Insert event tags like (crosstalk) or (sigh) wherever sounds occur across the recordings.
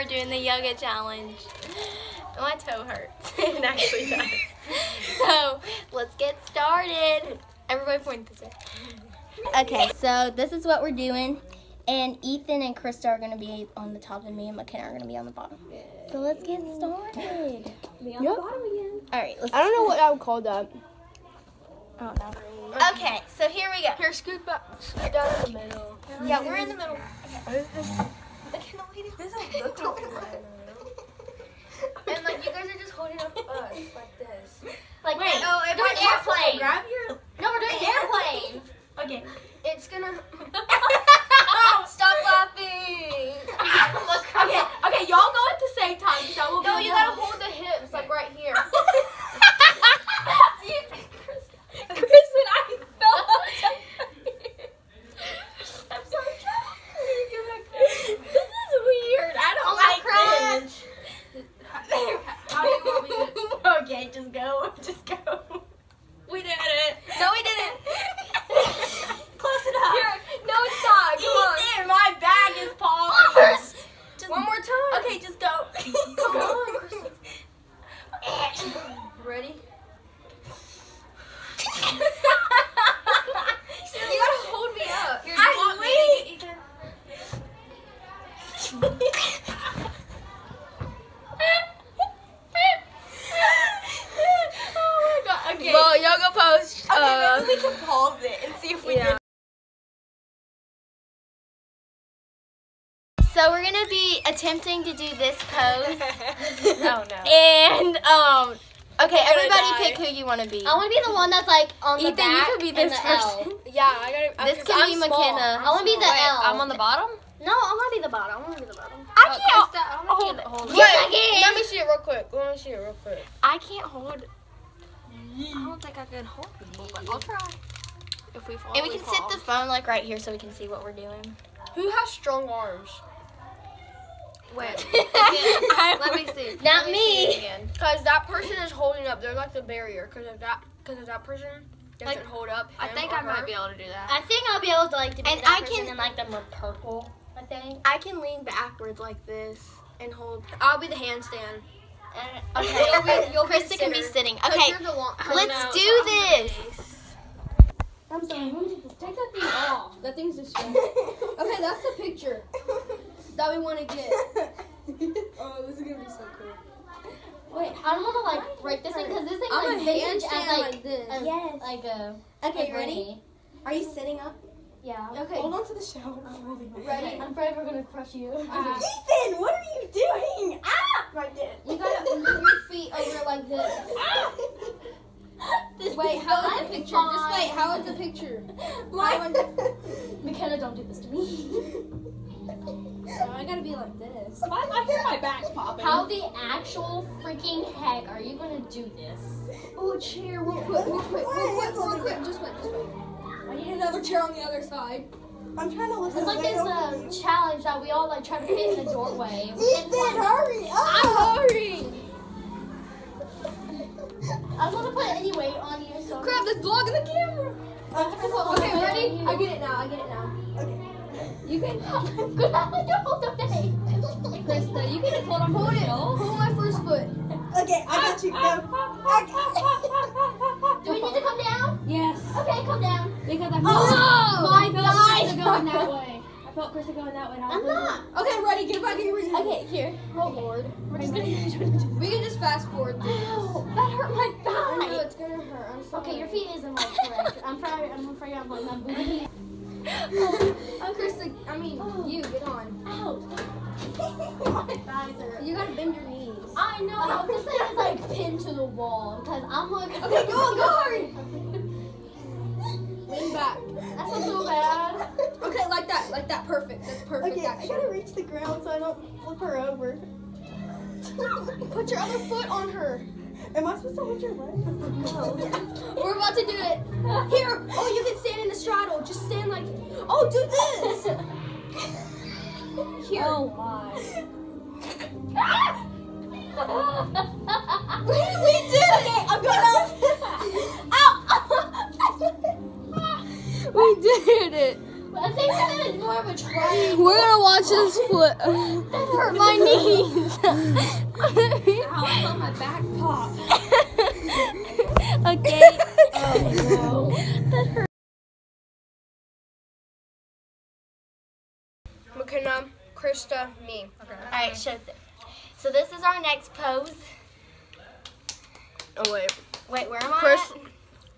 we're doing the yoga challenge. My toe hurts. (laughs) it actually does. So let's get started. Everybody point this way. Okay, so this is what we're doing. And Ethan and Krista are going to be on the top, and me and Makena are going to be on the bottom. So let's get started. Be on the bottom again. All right, let's. I don't know what I would call that. I don't know. Okay, so here we go. Here, scoot back. Scoot down in the middle. Yeah, we're in the middle. And like you guys are just holding up us like this. Like, Wait, oh, do we're an airplane. Grab your. No, we're doing airplane. Okay. It's gonna. (laughs) Oh, stop (laughs) laughing. Okay. Okay. Y'all go at the same time. So I will No, be you on gotta hold the hips like right here. Kristen, I fell. I'm sorry. This is weird. I don't Oh my like crotch. this. How do you want me to? okay, just go. Just go. We did it. No, we didn't. Close enough. Here, no, it's not. Come on. Ethan, my bag is falling. Just, One more time. Okay, just go. Come on. Ready? You gotta hold me up. Here, I'm you want me to get Ethan? oh my god. Okay. Well, yoga pose. okay, Uh, maybe we can pause it and see if we yeah. can. So we're gonna be attempting to do this pose, (laughs) oh no. and um. Okay, gonna everybody die. pick who you want to be. I want to be the one that's like on the Ethan, you could be this (laughs) person. L. Yeah, I gotta. This I'm, can I'm be small. Makena. I want to be the L. I'm on the bottom. No, I want to be the bottom. I want to be the bottom. I can't. hold it. Hold Yes, I can. Let me see it real quick. Let me see it real quick. I can't hold. I don't think I can hold it, but I'll try. If we fall, And we can sit the phone like right here so we can see what we're doing. Who has strong arms? Wait. (laughs) I- Let me see. Not Let see me. Because that person is holding up. They're like the barrier. Because if that, because if that person doesn't Like, hold up, I think or I might be able to do that. I think I'll be able to like to be And that I person can- in like the more purple. I think. I can lean backwards like this and hold. I'll be the handstand. Okay, You'll be- you'll be Krista can be sitting. Okay, long- let's do this. I'm sorry. Take that thing (laughs) off. That thing's distracting. okay, that's the picture that we want to get. (laughs) Oh, this is gonna be so cool. Wait, I don't want to like break this thing because this thing I'm like a vintage handstand as like like this. a, Yes. like a. Okay, a you ready? granny. Are you sitting up? Yeah. Okay. Hold on to the shower. Ready? I'm afraid we're gonna crush you. (laughs) Ethan, what are you doing? Ah! Right there. You gotta move your feet over like this. (laughs) This Wait, is how is the picture? Just fine. wait, how is the picture? My- Makena, don't do this to me. I gotta be like this. Why I hear my back's popping. How the actual freaking heck are you gonna do this? Oh, a chair, real quick, real quick, real quick, real quick. Just wait, just wait. I need another chair on the other side. I'm trying to listen. It's like this uh, challenge that we all like try to fit in the doorway. We (laughs) can't Ethan, find- hurry I'm hurrying. (laughs) I was gonna put any weight on you, so. Crap, that's blocking the camera. Okay, ready? I get it now. I get it now. You can. (laughs) Good, I don't hold the thing. Krista, you can just hold on. Hold it. Oh. Hold my first foot. Okay, I got you. Go. I got Do we need to come down? Yes. Okay, come down. Because I Oh, my God. Krista going that way. I felt Krista going that way. and I I'm was not. Okay, ready. Get back in your position. Okay, here. Oh Lord. We're just gonna. (laughs) We can just fast forward. Oh, this. Ow, that hurt my I know it's gonna hurt. I'm sorry. Okay, your feet isn't like correct. I'm sorry. I'm afraid I'm like my booty. Oh, Krista, I mean, you get on. Ow. My thighs (laughs) are. You gotta bend your knees. I know. This thing is like pinned to the wall because I'm like. (laughs) Okay, go, go hurry. Lean back. That's not so bad. Okay, like that, like that. Perfect. That's perfect. Okay, I gotta reach the ground so I don't flip her over. Put your other foot on her. Am I supposed to hold your leg? No. We're about to do it. Here. Oh, you can stand in the straddle. Just stand like. Oh, do this. Here. Oh my. Ah! we, we did it. I'm going up. We did it. I think that is more of a triangle. We're gonna watch this foot. That (laughs) hurt my (laughs) knees. Ow, my back pop. (laughs) okay. Oh (laughs) no. Makena, Krista, me. All right, show th- So this is our next pose. Oh wait. Wait, where am I? Chris,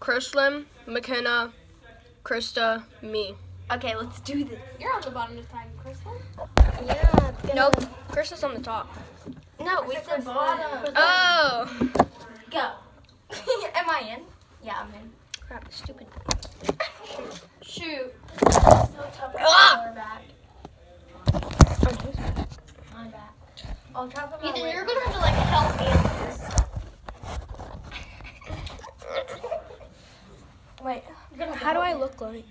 Krislyn, Makena, Krista, me. Okay, let's do this. You're on the bottom this time, Crystal. Yeah. It's gonna... Nope. Krista's on the top. No, we said bottom. Oh. Go. (laughs) am I in? Yeah, I'm in. Crap, stupid. Shoot. So tough Ah! my lower back. My back. I'll try to put my Ethan, you're gonna have to like help me with this. (laughs) Wait. Gonna How do I look like?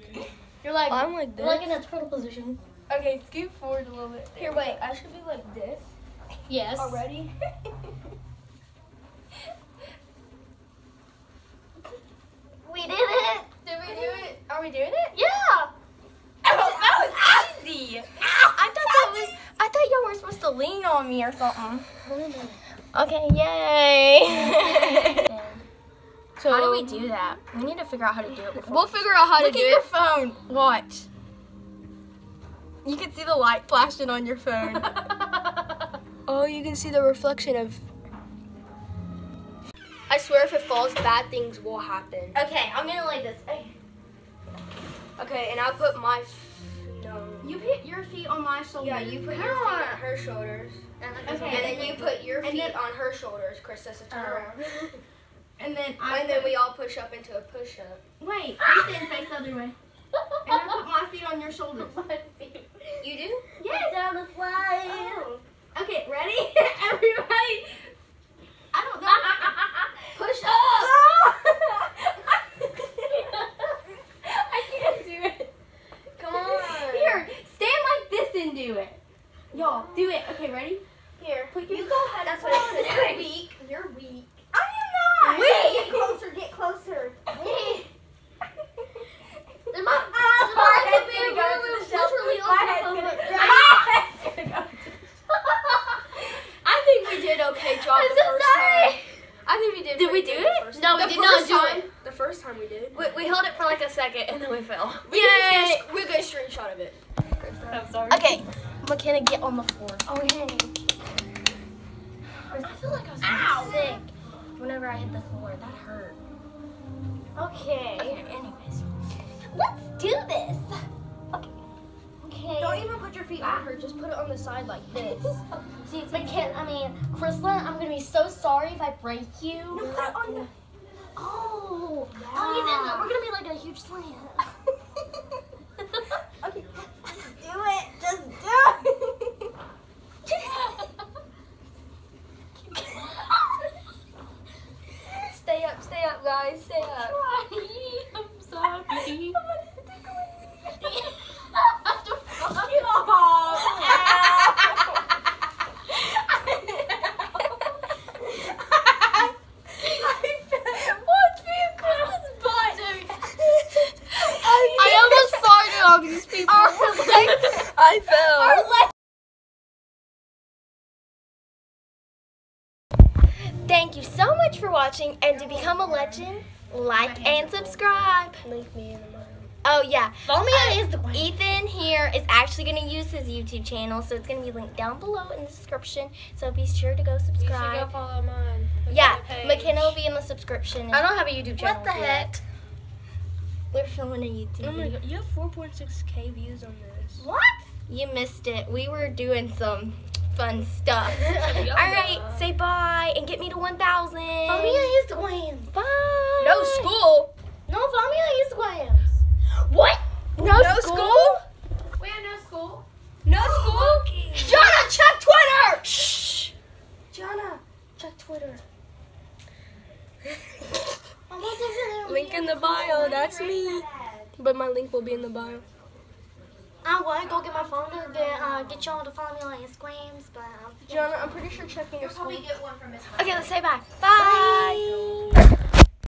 You're like, I'm like you're like in a turtle position. Okay, scoot forward a little bit. Here, wait. I should be like this Yes. already. (laughs) We did it. Did we do it? Are we doing it? Yeah. Oh, that was easy. I thought that was. I thought y'all were supposed to lean on me or something. Okay, yay. So (laughs) how do we do that? We need to figure out how to do it. Before We'll figure out how Look to at do your it. phone. Watch. You can see the light flashing on your phone. (laughs) Oh, you can see the reflection of. I swear, if it falls, bad things will happen. okay, I'm gonna lay this. Okay, and I'll put my. No. You put your feet on my shoulder. Yeah, you put your feet on her shoulders, Okay. and then you put your feet then- on her shoulders. Krista, so turn Oh. around. (laughs) And then I And then we all push up into a push-up. wait. Ethan, face the other way. And I put my feet on your shoulders. (laughs) You do? Yes. Down the slide. Oh. Okay, ready? (laughs) Everybody. I don't know. Push I can't do it. Come on. Here, stand like this and do it. Y'all, do it. Okay, ready? Here. Put your You go ahead. That's what it's You're doing. weak. You're weak. I am not. Wait. Get closer. Get closer. There might, Ah, there my might head's be gonna a go really to the shelf. literally My on head's top of gonna- it. my head's gonna go to- I think we did okay job I'm the so first sorry. time. I think we did. Did we pretty do good it? the first No, time. we The did not first do time- it. The first time we did. We, we held it for like a second and then we fell. We Yay. get, we get a screenshot of it. I'm sorry. Okay, Makena, get on the floor. Oh, okay. I feel like I was sick whenever I hit the floor. That hurt. Okay. Okay, anyways. Let's do this. Okay. Okay. Don't even put your feet on her. Just put it on the side like (laughs) this. See, it's McKen- I mean, Krislyn, I'm gonna be so sorry if I break you. No, put it on the. Oh, oh, Ethan, we're gonna be like a huge slant. okay. Just do it. Just do it. stay up, stay up, uh, guys. Stay up. I'm sorry. I almost farted on these people. I fell. Thank you so much for watching, and to become a legend, like and subscribe. Link me in the. Oh yeah, Follow me Uh, on Instagram. Ethan here is actually going to use his YouTube channel, so it's going to be linked down below in the description. So be sure to go You should go subscribe. follow mine. Yeah. Makena will be in the subscription. I don't have a YouTube channel. What the yet. heck? We're filming a YouTube. Oh my god, you have 4.6k views on this. What? You missed it. We were doing some fun stuff. (laughs) All right, say bye and get me to 1,000. Follow me on Instagram. Bye. No school. No, follow me on Instagram. What? No, No school? school? We have no school. No oh, school. Jonna, check Twitter. Shh. Jonna, check Twitter. (laughs) I'm not. Link in the bio. That's me. But my link will be in the bio. I want to go get my phone to get, uh, get y'all to follow me on Instagrams, but I'm Jonna, I'm pretty sure checking your You'll probably get one from Miss Okay, let's say bye. Bye.